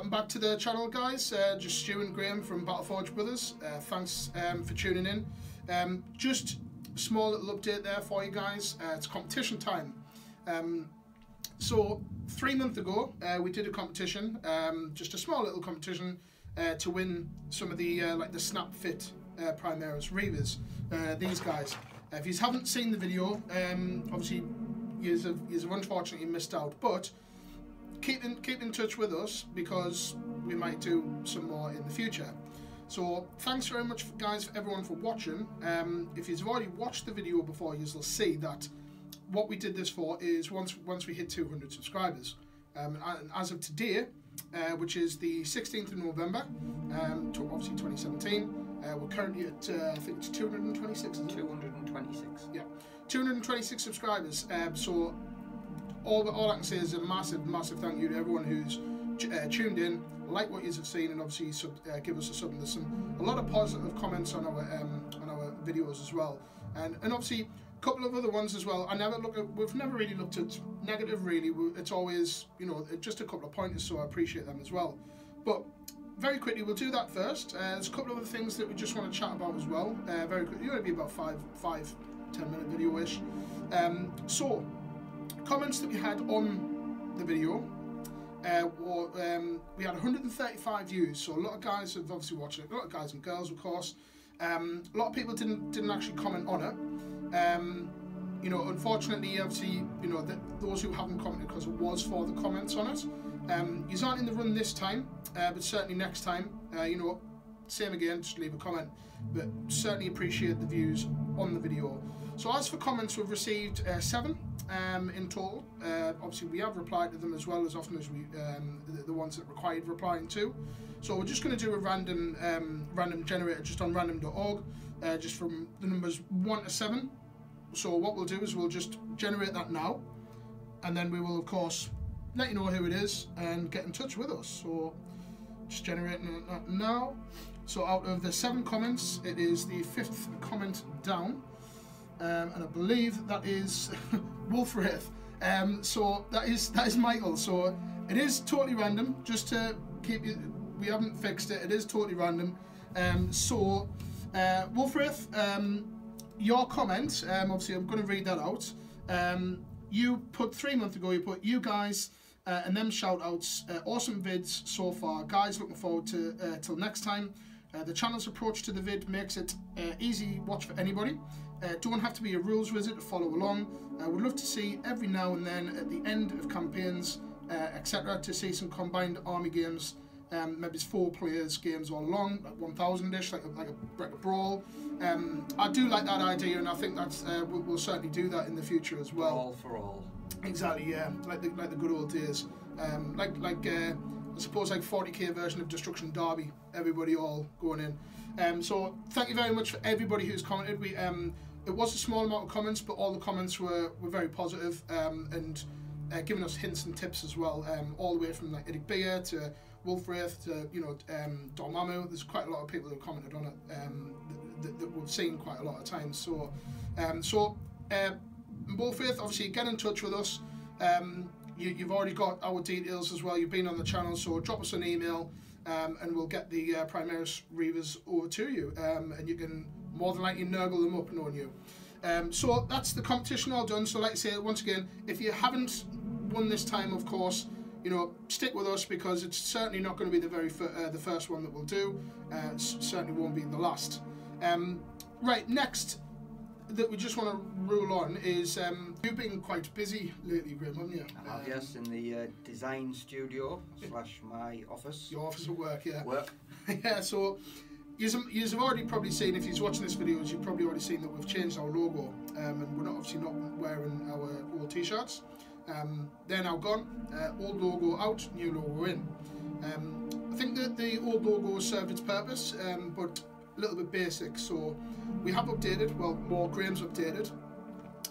welcome back to the channel, guys. Uh, just Stu and Graham from Battleforged Brothers. Uh, thanks um, for tuning in. Um, just a small little update there for you guys. Uh, it's competition time. Um, so three months ago, uh, we did a competition, um, just a small little competition uh, to win some of the uh, like the Snap Fit Primaris Reavers. These guys. If you haven't seen the video, um, obviously you've unfortunately missed out, but keep in keep in touch with us because we might do some more in the future. So thanks very much, guys, for everyone for watching. Um, if you've already watched the video before, you'll see that what we did this for is once once we hit 200 subscribers. Um, and as of today, uh, which is the 16th of November, um, to obviously 2017, uh, we're currently at uh, I think it's 226. Isn't it? 226. Yeah, 226 subscribers. Um, so all, all I can say is a massive, massive thank you to everyone who's uh, tuned in, like what you have seen, and obviously sub, uh, give us a sub. There's some a lot of positive comments on our um, on our videos as well, and and obviously a couple of other ones as well. I never look at we've never really looked at negative. Really, it's always you know just a couple of pointers, so I appreciate them as well. But very quickly, we'll do that first. Uh, there's a couple of other things that we just want to chat about as well. Uh, very quickly, it'll be about five, five, ten minute video ish. Um, so comments that we had on the video uh, were, um, we had 135 views, so a lot of guys have obviously watched it. A lot of guys and girls, of course. Um, a lot of people didn't didn't actually comment on it. Um, you know, unfortunately, obviously, you know, those who haven't commented because it was for the comments on it. Um, you aren't in the run this time, uh, but certainly next time, uh, you know, same again, just leave a comment. But certainly appreciate the views on the video. So as for comments, we've received uh, seven um, in total. Uh, obviously, we have replied to them as well as often as we um, the, the, ones that required replying to. So we're just going to do a random um, random generator just on random.org, uh, just from the numbers one to seven. So what we'll do is we'll just generate that now, and then we will of course let you know who it is and get in touch with us. So just generating that now. So out of the seven comments, it is the fifth comment down. Um, and I believe that is Wolf Wraith. Um, so that is that is Michael. So it is totally random. Just to keep you, we haven't fixed it. It is totally random. Um, so uh, Wolf Wraith, um, your comment. Um, obviously, I'm going to read that out. Um, you put three months ago. You put you guys. Uh, and them shout outs, uh, awesome vids so far. Guys, looking forward to uh, till next time. Uh, the channel's approach to the vid makes it uh, easy watch for anybody. Uh, don't have to be a rules wizard to follow along. I would love to see every now and then at the end of campaigns, uh, etc., to see some combined army games. Um, maybe it's four players games all along, like 1000-ish, like a, like a, like a brawl. Um, I do like that idea, and I think that's uh, we'll, we'll, certainly do that in the future as well. All for all. Exactly, yeah, like the like the good old days. Um, like like uh, I suppose like 40k version of Destruction Derby. Everybody all going in. Um, so thank you very much for everybody who's commented. We um, it was a small amount of comments, but all the comments were, were very positive, um, and uh, giving us hints and tips as well, um, all the way from like Eric Beer to Wolfwraith to you know um, Dormammu. There's quite a lot of people who commented on it um, that, that, we've seen quite a lot of times. So, um, so uh, Wolfwraith, obviously get in touch with us. Um, you, have already got our details as well. You've been on the channel, so drop us an email. Um, and we'll get the uh, Primaris Reavers over to you, and you can more than likely nurgle them up knowing you. Um, so that's the competition all done. So like I say, once again, if you haven't won this time, of course, you know, stick with us because it's certainly not going to be the very uh, the first one that we'll do. Uh, certainly won't be the last. Um, right, next that we just want to rule on is um, you've been quite busy lately, Grim, haven't you? I have, um, yes, in the uh, design studio slash my office. Your office at work, yeah. Work. yeah, so You've already probably seen, if you're watching this video, you've probably already seen that we've changed our logo um, and we're not obviously not wearing our old t-shirts. Um, they're now gone, uh, old logo out, new logo in. Um, I think that the old logo served its purpose, um, but a little bit basic, so we have updated, well, more Graham's updated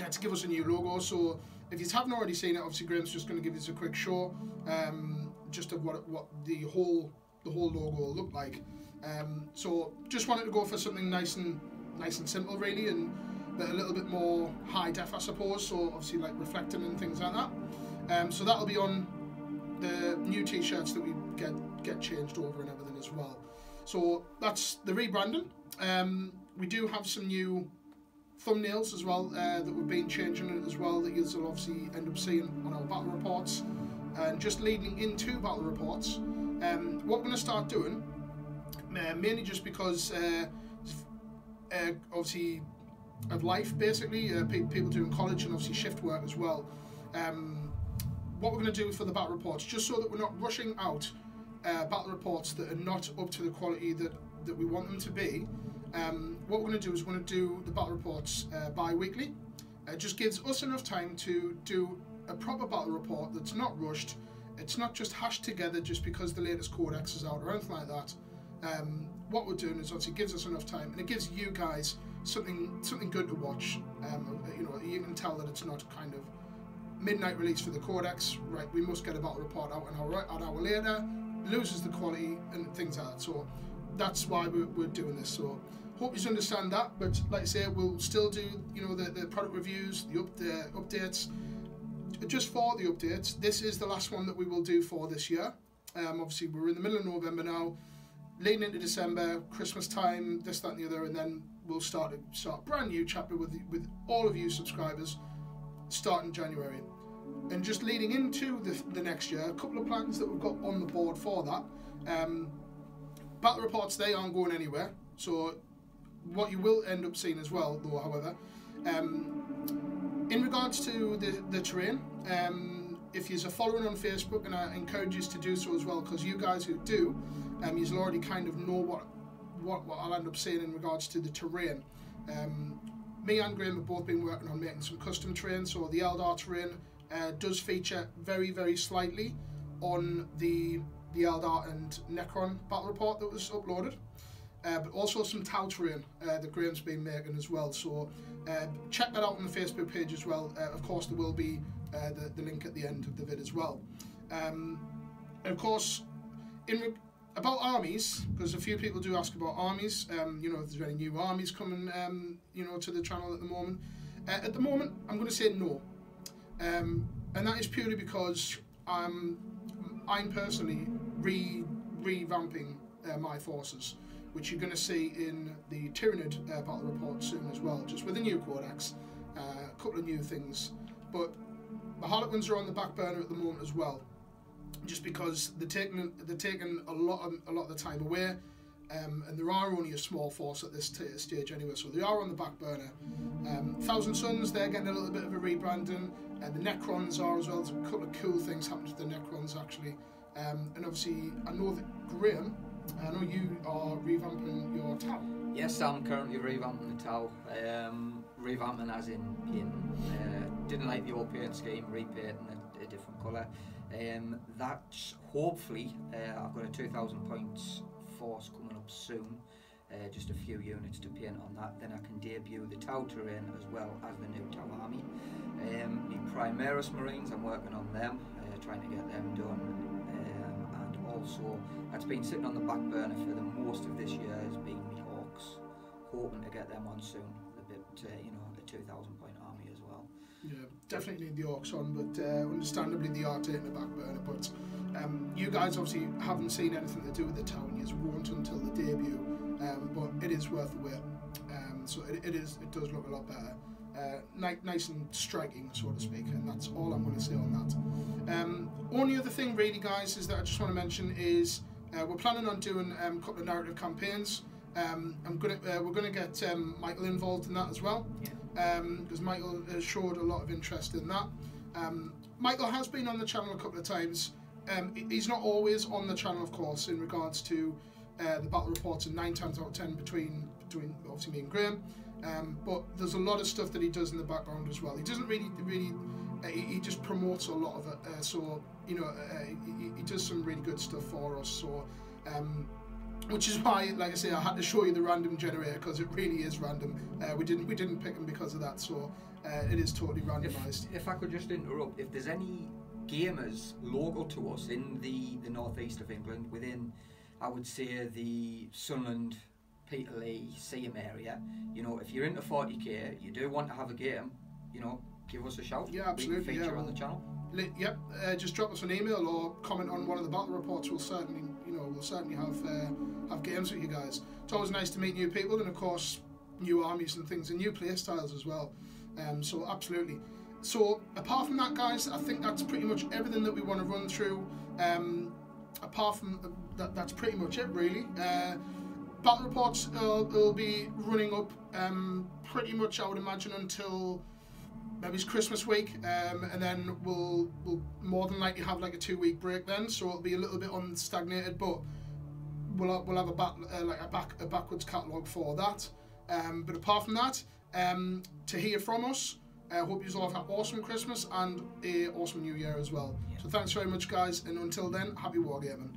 uh, to give us a new logo, so if you haven't already seen it, obviously Graham's just going to give us a quick show, um, just of what, what the whole the whole logo will look like. Um, so just wanted to go for something nice and nice and simple really and but a little bit more high def I suppose so obviously like reflecting and things like that um, so that'll be on the new t-shirts that we get get changed over and everything as well. So that's the rebranding. Um, we do have some new thumbnails as well uh, that we've been changing as well that you'll obviously end up seeing on our battle reports. And just leading into battle reports, um, what we're going to start doing, uh, mainly just because uh, uh, obviously of life basically, uh, pe- people doing college and obviously shift work as well. Um, what we're going to do for the battle reports, just so that we're not rushing out battle reports that are not up to the quality that, that we want them to be, um, what we're going to do is we're going to do the battle reports bi-weekly. It just gives us enough time to do a proper battle report that's not rushed. It's not just hashed together just because the latest codex is out or anything like that. Um, what we're doing is obviously gives us enough time and it gives you guys something something good to watch. Um, you know, you can tell that it's not kind of midnight release for the codex. Right, we must get a battle report out an hour an hour later. Loses the quality and things like that. So that's why we're, we're doing this. So hope you understand that. But like I say, we'll still do you know the, the product reviews, the, up, the updates. Just for the updates, this is the last one that we will do for this year. Um, obviously, we're in the middle of November now, leading into December, Christmas time, this, that, and the other, and then we'll start a start brand new chapter with with all of you subscribers, starting January. And just leading into the, the next year, a couple of plans that we've got on the board for that. Um, battle reports they aren't going anywhere. So what you will end up seeing as well, though, however, um, in regards to the, the terrain, um, if you're following on Facebook, and I encourage you to do so as well, because you guys who do, um, you already kind of know what, what what I'll end up saying in regards to the terrain. Um, me and Graham have both been working on making some custom terrain, so the Eldar terrain uh, does feature very, very slightly on the the Eldar and Necron battle report that was uploaded uh, but also some Tau terrain uh, that Graham's been making as well. So uh, check that out on the Facebook page as well. Uh, of course, there will be uh, the, the link at the end of the vid as well. Um, of course, in about armies, because a few people do ask about armies. Um, you know, if there's any new armies coming, um, you know, to the channel at the moment. Uh, at the moment, I'm going to say no, um, and that is purely because I'm I'm personally re revamping my forces which you're going to see in the Tyranid uh, battle report soon as well, just with a new Codex, uh, a couple of new things. But the Harlequins are on the back burner at the moment as well, just because they're taking they're taking a lot of, a lot of the time away. Um, and there are only a small force at this stage anyway, so they are on the back burner. Um, Thousand Sons, they're getting a little bit of a rebranding, and the Necrons are as well. There's a couple of cool things happening to the Necrons actually. Um, and obviously, I know that Graham I know you are revamping your Tau. Yes, I'm currently revamping the Tau. Um, revamping as in. Uh, didn't like the old paint scheme, repainting a, a different colour. Um, that's hopefully, uh, I've got a 2000 points force coming up soon. Uh, just a few units to paint on that. Then I can debut the Tau terrain as well as the new Tau army. Um, the Primaris Marines, I'm working on them, uh, trying to get them done And also that's been sitting on the back burner for the most of this year has been the Hawks, hoping to get them on soon. A bit, uh, you know, the 2,000 point army as well. Yeah, definitely need the Hawks on, but uh, understandably they are taking the back burner. But um, you guys obviously haven't seen anything to do with the Tau. You won't until the debut, um, but it is worth the wait. Um, so it, it is. It does look a lot better. Uh, ni- nice and striking, so to speak, and that's all I'm going to say on that. Um, only other thing, really, guys, is that I just want to mention is uh, we're planning on doing um, a couple of narrative campaigns. Um, I'm gonna, uh, we're going to get um, Michael involved in that as well, because um, Michael has showed a lot of interest in that. Um, Michael has been on the channel a couple of times. Um, he's not always on the channel, of course, in regards to uh, the battle reports, and nine times out of ten between between obviously me and Graham. Um, but there's a lot of stuff that he does in the background as well. He doesn't really, really, uh, he, he, just promotes a lot of it. Uh, so you know, uh, he, he, does some really good stuff for us. So, um, which is why, like I say, I had to show you the random generator because it really is random. Uh, we didn't, we didn't pick them because of that. So uh, it is totally randomized. If, if I could just interrupt, if there's any gamers local to us in the the northeast of England, within, I would say the Sunderland Peterlee, Seaham area, you know, if you're into 40k, you do want to have a game, you know, give us a shout. Yeah, absolutely, We feature yeah, on the channel. Yep, uh, just drop us an email or comment on one of the battle reports. We'll certainly, we'll certainly have uh, have games with you guys. It's always nice to meet new people and, of course, new armies and things and new play styles as well. Um, so absolutely. So apart from that, guys, I think that's pretty much everything that we want to run through. Um, apart from uh, that, that's pretty much it, really. Uh, battle reports uh, will be running up um, pretty much, I would imagine, until maybe it's Christmas week, um, and then we'll we'll more than likely have like a two week break then, so it'll be a little bit on stagnated, but we'll we'll have a back uh, like a back a backwards catalogue for that. Um, but apart from that, um, to hear from us. I uh, hope you all have an awesome Christmas and a awesome New Year as well. So thanks very much, guys, and until then, happy wargaming.